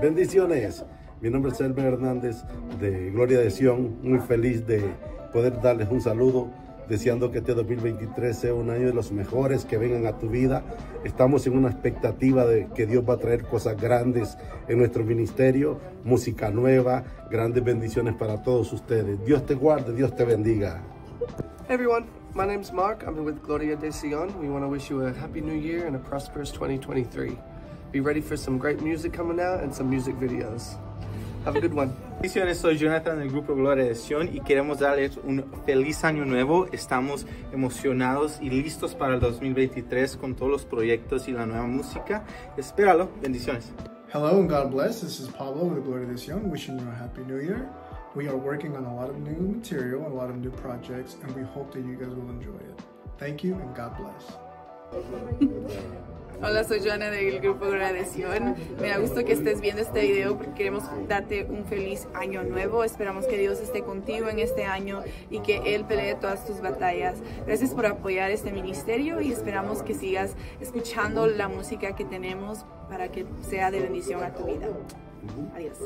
Bendiciones. Mi nombre es Elmer Hernández de Gloria de Sion. Muy feliz de poder darles un saludo, deseando que este 2023 sea un año de los mejores que vengan a tu vida. Estamos en una expectativa de que Dios va a traer cosas grandes en nuestro ministerio, música nueva, grandes bendiciones para todos ustedes. Dios te guarde, Dios te bendiga. Hey everyone, my name's Mark. I'm with Gloria de Sion. We want to wish you a happy new year and a prosperous 2023. Be ready for some great music coming out and some music videos. Have a good one. Bendiciones, soy Jonathan del grupo Gloria de Sion y queremos darles un feliz año nuevo. Estamos emocionados y listos para el 2023 con todos los proyectos y la nueva música. Espéralo. Bendiciones. Hello and God bless. This is Pablo with Gloria de Sion, wishing you a happy new year. We are working on a lot of new material, a lot of new projects, and we hope that you guys will enjoy it. Thank you and God bless. Hola, soy Joana del grupo Agradecion. Me da gusto que estés viendo este video porque queremos darte un feliz año nuevo. Esperamos que Dios esté contigo en este año y que Él pelee todas tus batallas. Gracias por apoyar este ministerio y esperamos que sigas escuchando la música que tenemos para que sea de bendición a tu vida. Adiós.